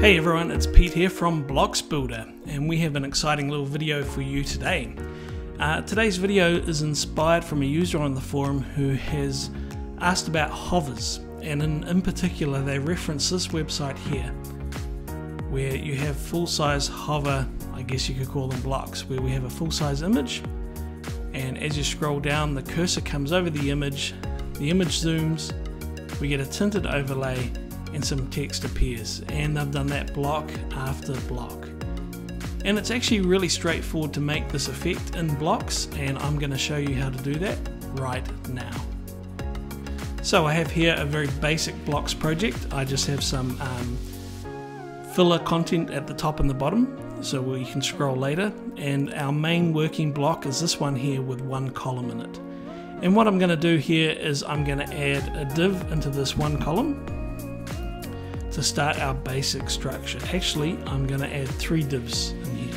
Hey everyone, it's Pete here from Blocs Builder, and we have an exciting little video for you today. Uh, today's video is inspired from a user on the forum who has asked about hovers, and in, in particular, they reference this website here, where you have full size hover, I guess you could call them blocs, where we have a full size image, and as you scroll down, the cursor comes over the image, the image zooms, we get a tinted overlay and some text appears and I've done that block after block and it's actually really straightforward to make this effect in Blocs and I'm going to show you how to do that right now. So I have here a very basic Blocs project. I just have some um, filler content at the top and the bottom so we can scroll later and our main working bloc is this one here with one column in it. And what I'm going to do here is I'm going to add a div into this one column to start our basic structure. Actually, I'm going to add three divs in here.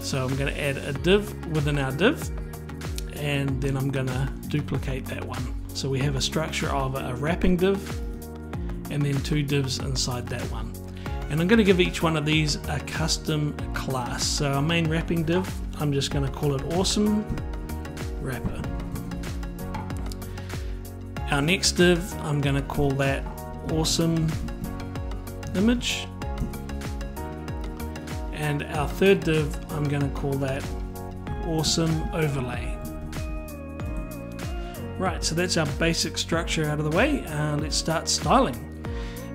So I'm going to add a div within our div, and then I'm going to duplicate that one. So we have a structure of a wrapping div, and then two divs inside that one. And I'm going to give each one of these a custom class. So our main wrapping div, I'm just going to call it awesome wrapper. Our next div, I'm going to call that awesome image. And our third div, I'm going to call that awesome overlay. Right, so that's our basic structure out of the way. Uh, let's start styling.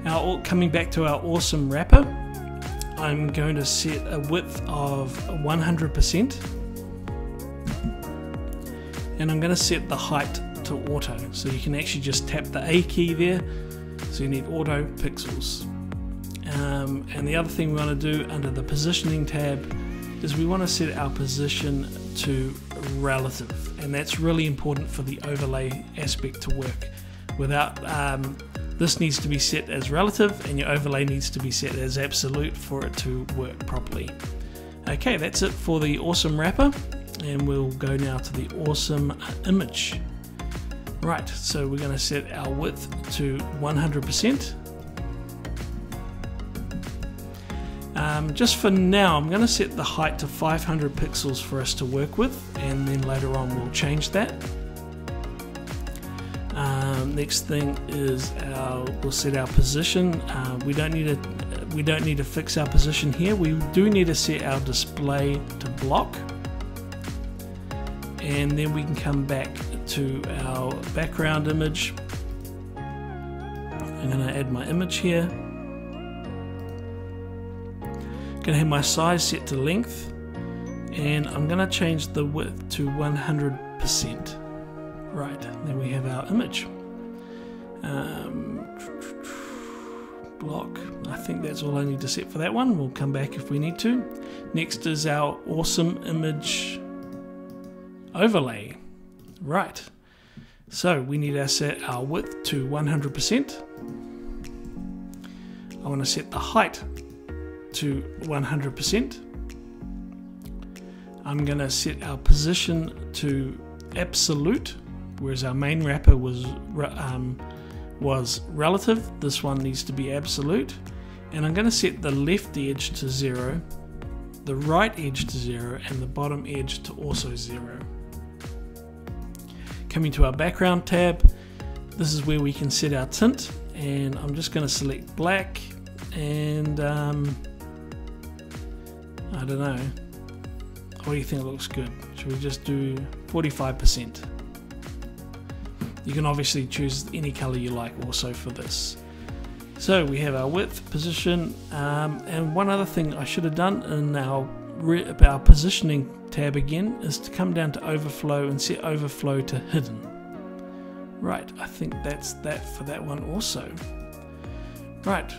Now, coming back to our awesome wrapper, I'm going to set a width of 100%. And I'm going to set the height to auto. So you can actually just tap the A key there. So you need auto pixels. Um, and the other thing we want to do under the positioning tab is we want to set our position to relative and that's really important for the overlay aspect to work. Without um, this needs to be set as relative and your overlay needs to be set as absolute for it to work properly. Okay that's it for the awesome wrapper and we'll go now to the awesome image. Right so we're going to set our width to 100% Um, just for now, I'm going to set the height to 500 pixels for us to work with, and then later on we'll change that. Um, next thing is our, we'll set our position. Uh, we don't need to we don't need to fix our position here. We do need to set our display to block, and then we can come back to our background image. I'm going to add my image here gonna have my size set to length and I'm gonna change the width to 100%. Right, then we have our image. Um, block, I think that's all I need to set for that one. We'll come back if we need to. Next is our awesome image overlay. Right, so we need to set our width to 100%. I want to set the height to 100%. I'm going to set our position to absolute, whereas our main wrapper was um, was relative. This one needs to be absolute. And I'm going to set the left edge to zero, the right edge to zero, and the bottom edge to also zero. Coming to our background tab, this is where we can set our tint, and I'm just going to select black and um, I don't know. What do you think looks good? Should we just do 45%? You can obviously choose any color you like also for this. So we have our width, position, um, and one other thing I should have done in our, our positioning tab again is to come down to overflow and set overflow to hidden. Right, I think that's that for that one also. Right,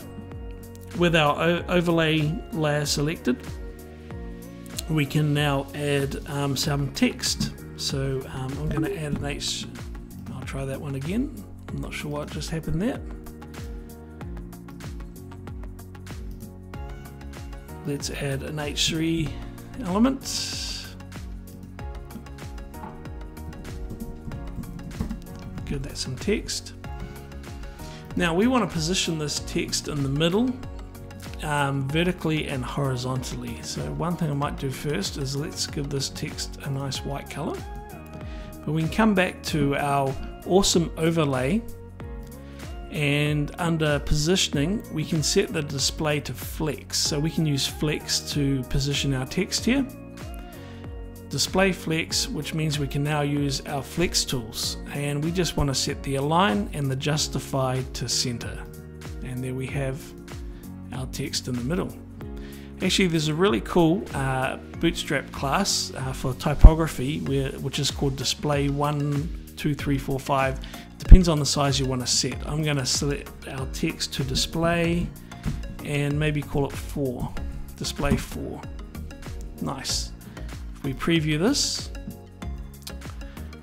with our overlay layer selected, we can now add um, some text. So um, I'm going to add an H. I'll try that one again. I'm not sure what just happened there. Let's add an H3 element. Give that some text. Now we want to position this text in the middle um, vertically and horizontally. So one thing I might do first is let's give this text a nice white color. But we can come back to our awesome overlay. And under positioning we can set the display to flex. So we can use flex to position our text here. Display flex which means we can now use our flex tools. And we just want to set the align and the justify to center. And there we have our text in the middle. Actually there's a really cool uh, bootstrap class uh, for typography where, which is called display 1 2 3 4 5 depends on the size you want to set. I'm going to select our text to display and maybe call it 4 display 4 nice. If we preview this,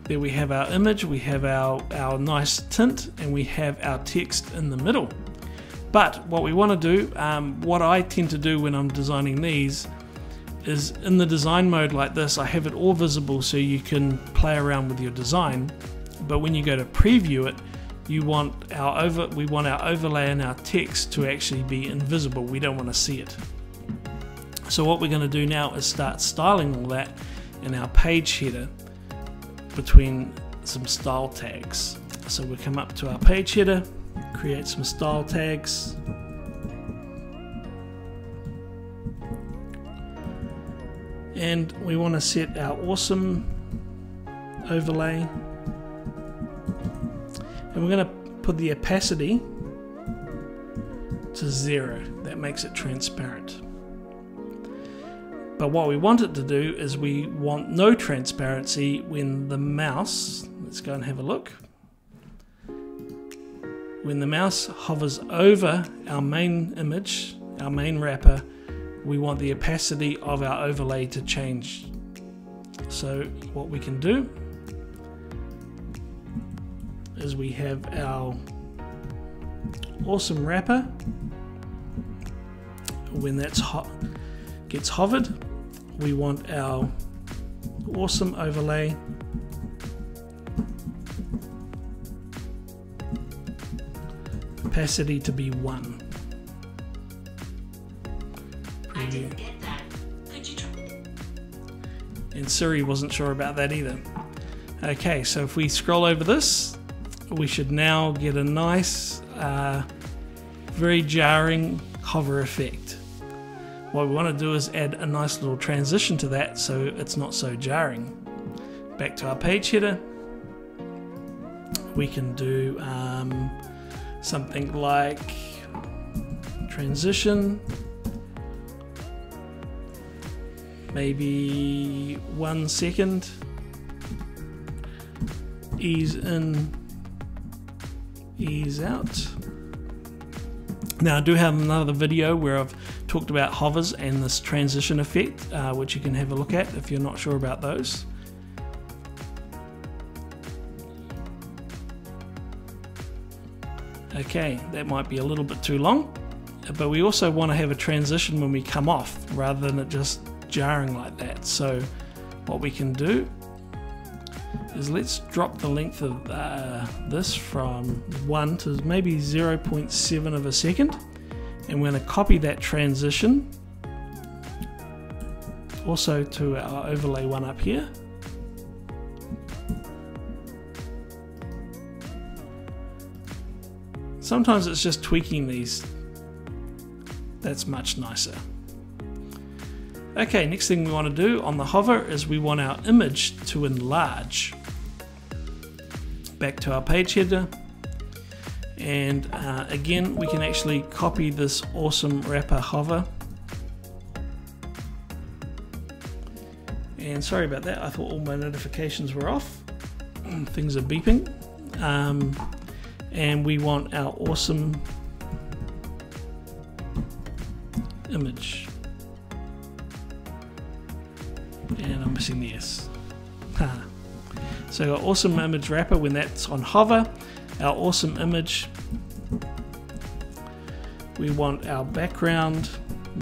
there we have our image, we have our, our nice tint, and we have our text in the middle. But what we want to do, um, what I tend to do when I'm designing these, is in the design mode like this, I have it all visible so you can play around with your design. But when you go to preview it, you want our over we want our overlay and our text to actually be invisible. We don't want to see it. So what we're going to do now is start styling all that in our page header between some style tags. So we come up to our page header, create some style tags. And we want to set our awesome overlay. And we're going to put the opacity to zero. That makes it transparent. But what we want it to do is we want no transparency when the mouse, let's go and have a look. When the mouse hovers over our main image, our main wrapper, we want the opacity of our overlay to change. So what we can do is we have our awesome wrapper when that's hot gets hovered, we want our awesome overlay opacity to be 1. And Siri wasn't sure about that either. Okay, so if we scroll over this, we should now get a nice, uh, very jarring hover effect. What we want to do is add a nice little transition to that so it's not so jarring. Back to our page header, we can do um, something like transition, maybe one second, ease in, ease out. Now I do have another video where I've talked about hovers and this transition effect, uh, which you can have a look at if you're not sure about those. Okay, that might be a little bit too long, but we also want to have a transition when we come off rather than it just jarring like that. So what we can do is let's drop the length of uh, this from 1 to maybe 0.7 of a second and we're going to copy that transition also to our overlay one up here sometimes it's just tweaking these. That's much nicer. Okay next thing we want to do on the hover is we want our image to enlarge. Back to our page header. And uh, again we can actually copy this awesome wrapper hover. And sorry about that I thought all my notifications were off. Things are beeping. Um, and we want our awesome image and I'm missing the S so our awesome image wrapper when that's on hover our awesome image. We want our background,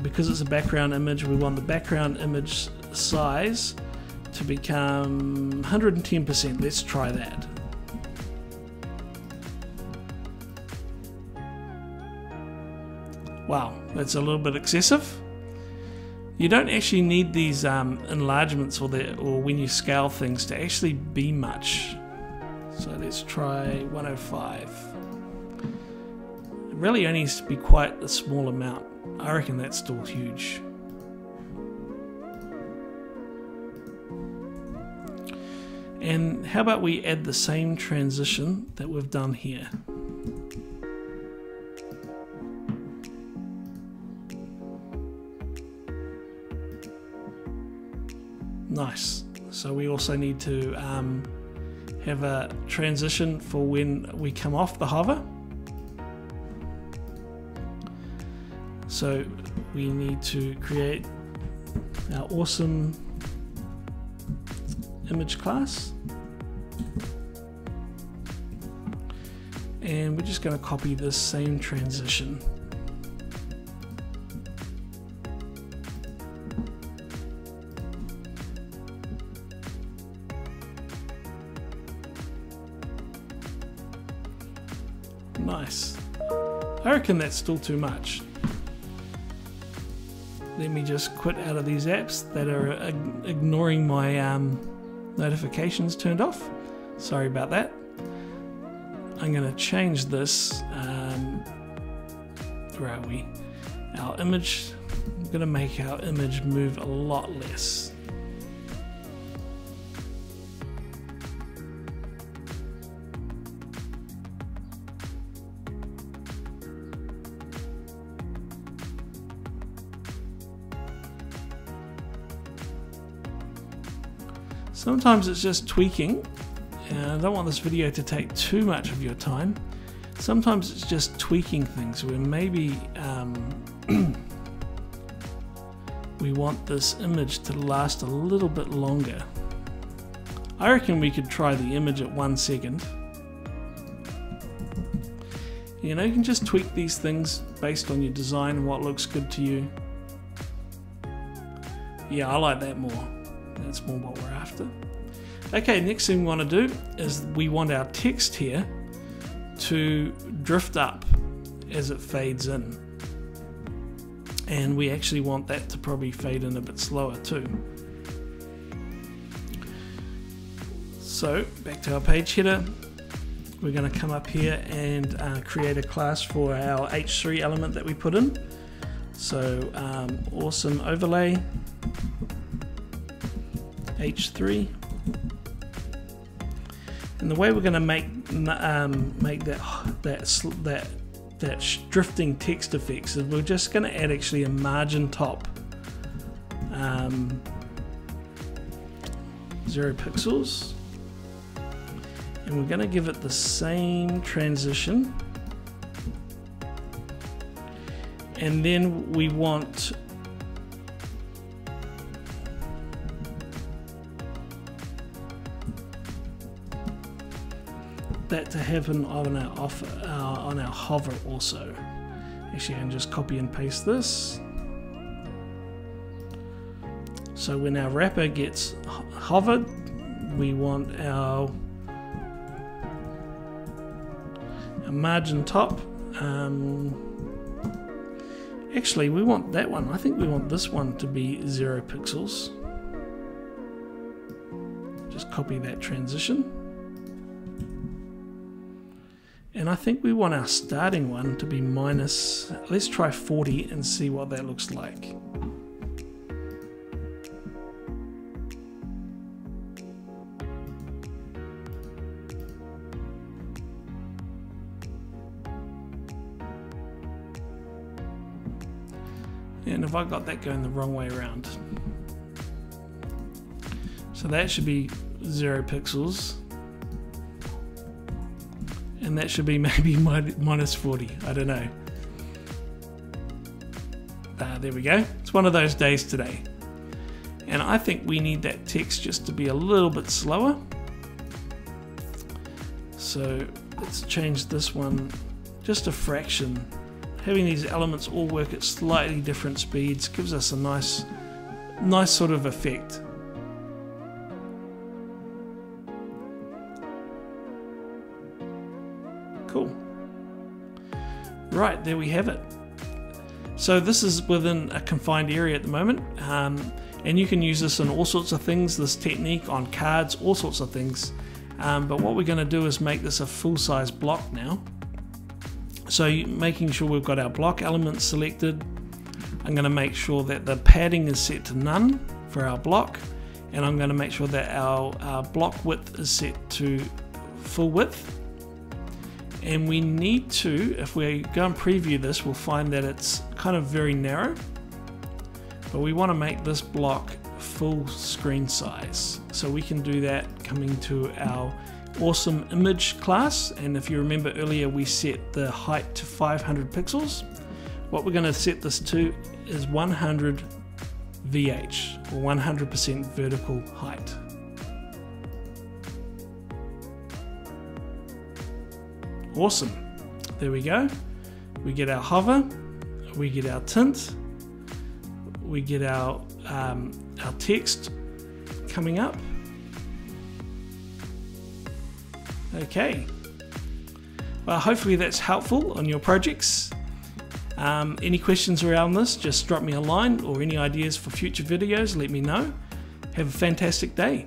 because it's a background image, we want the background image size to become 110%. Let's try that. Wow, that's a little bit excessive. You don't actually need these um, enlargements or, the, or when you scale things to actually be much. So let's try 105. It really only needs to be quite a small amount. I reckon that's still huge. And how about we add the same transition that we've done here? Nice. So we also need to um, have a transition for when we come off the hover. So we need to create our awesome image class. And we're just going to copy this same transition. Reckon that's still too much. Let me just quit out of these apps that are ignoring my um, notifications turned off. Sorry about that. I'm going to change this. Um, where are we? Our image. I'm going to make our image move a lot less. Sometimes it's just tweaking, and I don't want this video to take too much of your time. Sometimes it's just tweaking things where maybe um, we want this image to last a little bit longer. I reckon we could try the image at one second. You know, you can just tweak these things based on your design and what looks good to you. Yeah, I like that more. That's more what we're after. Okay, next thing we want to do is we want our text here to drift up as it fades in. And we actually want that to probably fade in a bit slower too. So back to our page header, we're going to come up here and uh, create a class for our H3 element that we put in. So um, awesome overlay H3. And the way we're going to make um, make that that that that drifting text effects is we're just going to add actually a margin top um, zero pixels and we're going to give it the same transition and then we want that to happen on our off, uh, on our hover also. Actually, can just copy and paste this. So when our wrapper gets hovered, we want our, our margin top. Um, actually, we want that one. I think we want this one to be zero pixels. Just copy that transition. And I think we want our starting one to be minus, let's try 40 and see what that looks like. And if I got that going the wrong way around. So that should be zero pixels and that should be maybe minus 40. I don't know. Uh, there we go. It's one of those days today. And I think we need that text just to be a little bit slower. So let's change this one just a fraction. Having these elements all work at slightly different speeds gives us a nice, nice sort of effect. Cool. Right, there we have it. So this is within a confined area at the moment, um, and you can use this in all sorts of things, this technique on cards, all sorts of things. Um, but what we're going to do is make this a full-size bloc now. So making sure we've got our bloc elements selected, I'm going to make sure that the padding is set to none for our bloc and I'm going to make sure that our, our bloc width is set to full width and we need to, if we go and preview this, we'll find that it's kind of very narrow. But we want to make this bloc full screen size. So we can do that coming to our awesome image class. And if you remember earlier we set the height to 500 pixels. What we're going to set this to is 100 VH or 100% vertical height awesome there we go we get our hover we get our tint we get our um, our text coming up Okay. Well, hopefully that's helpful on your projects. Um, any questions around this, just drop me a line or any ideas for future videos, let me know. Have a fantastic day.